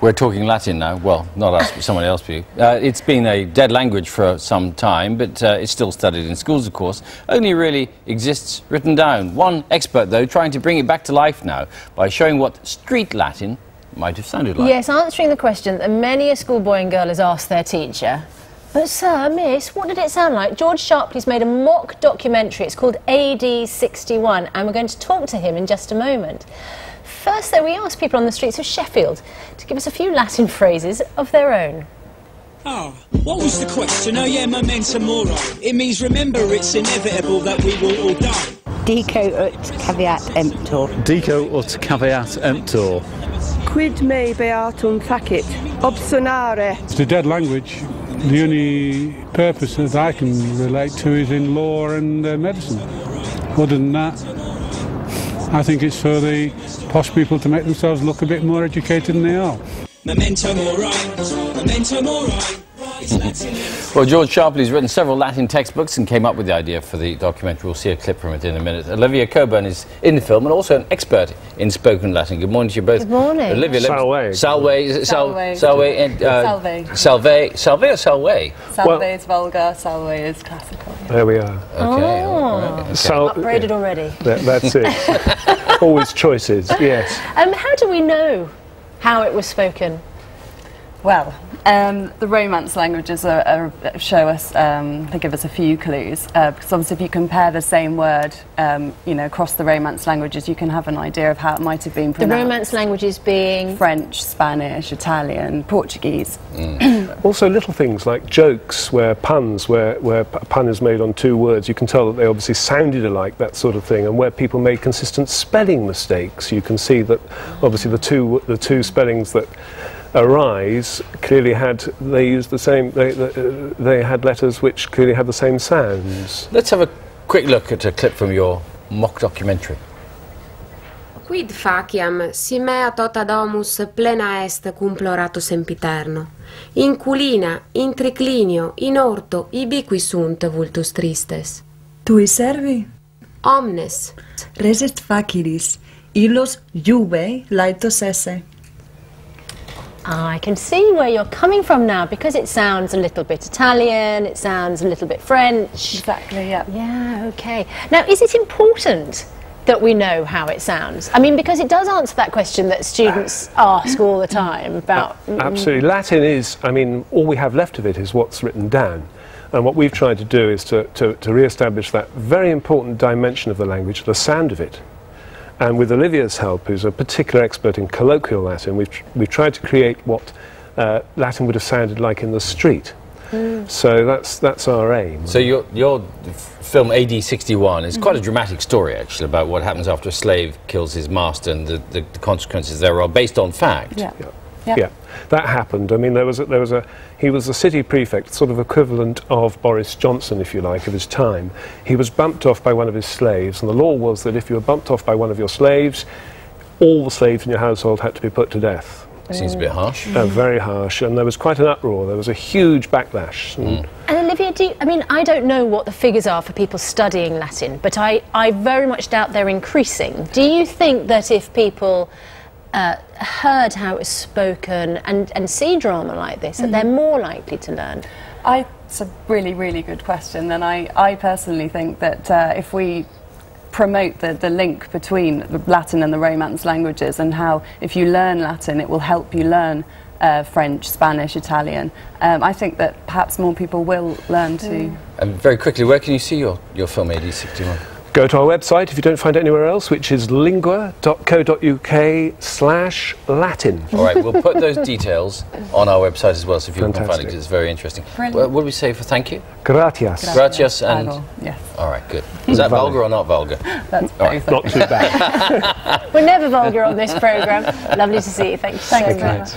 We're talking Latin now. Well, not us, but someone else. Uh, it's been a dead language for some time, but uh, it's still studied in schools, of course. Only really exists written down. One expert, though, trying to bring it back to life now by showing what street Latin might have sounded like. Yes, answering the question that many a schoolboy and girl has asked their teacher. But, sir, miss, what did it sound like? George Sharpley's made a mock documentary. It's called AD 61, and we're going to talk to him in just a moment. First, though, we asked people on the streets of Sheffield to give us a few Latin phrases of their own. Ah, what was the question? Oh yeah, memento mori. It means remember it's inevitable that we will all die. Dico ut caveat emptor. Dico ut caveat emptor. Quid me beatum facit? Obsonare. It's a dead language. The only purpose that I can relate to is in law and uh, medicine. Other than that, I think it's for the posh people to make themselves look a bit more educated than they are. Memento mori, memento mori. Well, George Sharpley's written several Latin textbooks and came up with the idea for the documentary. We'll see a clip from it in a minute. Olivia Cockburn is in the film and also an expert in spoken Latin. Good morning to you both. Good morning. Olivia, Salve. Salve. Salve. Salve. and, uh, Salve. Salve. Salve or Salve? Salve Well- is vulgar, salve is classical. There we are. Okay. Oh. all right, okay. So, Upgraded already. that, that's it. Always choices, yes. Um, how do we know how it was spoken? Well, um, the Romance languages are, are, show us, um, they give us a few clues. Uh, because obviously, if you compare the same word, um, you know, across the Romance languages, you can have an idea of how it might have been pronounced. The. Romance languages being... French, Spanish, Italian, Portuguese. Also, little things like jokes, where puns, where, where a pun is made on two words, you can tell that they obviously sounded alike, that sort of thing. And where people made consistent spelling mistakes, you can see that obviously the two, the two spellings that arise clearly had they used the same they, they, uh, they had letters which clearly had the same sounds. Let's have a quick look at a clip from your mock documentary. Quid faciam, si mea tota domus plena est cum plorato sempiterno. In culina, in triclinio, in orto, ubiqui sunt vultus tristes. Tui servi? Omnes. Res est facilis, illos juve laetos esse. Ah, I can see where you're coming from now because it sounds a little bit Italian, it sounds a little bit French. Exactly, yeah. Yeah, okay. Now, is it important that we know how it sounds? I mean, because it does answer that question that students ask all the time about. Absolutely. Latin is, I mean, all we have left of it is what's written down. And what we've tried to do is to, to, to re-establish that very important dimension of the language, the sound of it. And with Olivia's help, who's a particular expert in colloquial Latin, we've, tr- we've tried to create what uh, Latin would have sounded like in the street. So that's, that's our aim. So your, your film AD 61 is quite a dramatic story, actually, about what happens after a slave kills his master and the, the, the consequences there are based on fact. Yeah. Yeah. Yeah. that happened. I mean, there was a, there was a he was the city prefect, sort of equivalent of Boris Johnson, if you like, of his time. He was bumped off by one of his slaves, and the law was that if you were bumped off by one of your slaves, all the slaves in your household had to be put to death. Seems a bit harsh. Uh, very harsh, and there was quite an uproar. There was a huge backlash. And And Olivia, do you, I mean, I don't know what the figures are for people studying Latin, but I, I very much doubt they're increasing. Do you think that if people uh, heard how it was spoken and, and see drama like this, that they're more likely to learn? I, it's a really, really good question, and I, I personally think that uh, if we promote the, the link between the Latin and the Romance languages and how if you learn Latin, it will help you learn uh, French, Spanish, Italian, um, I think that perhaps more people will learn to. And very quickly, where can you see your, your film AD 61? Go to our website if you don't find it anywhere else, which is lingua.co.uk slash Latin. All right, we'll put those details on our website as well, so if you can find it, Fantastic. 'cause it's very interesting. Brilliant. What what do we say for thank you? Gratias. Gratias and. Adol, Yes, All right, good. Is that vulgar or not vulgar? that's All right. both. Not too bad. We're never vulgar on this programme. Lovely to see you. Thank you so much.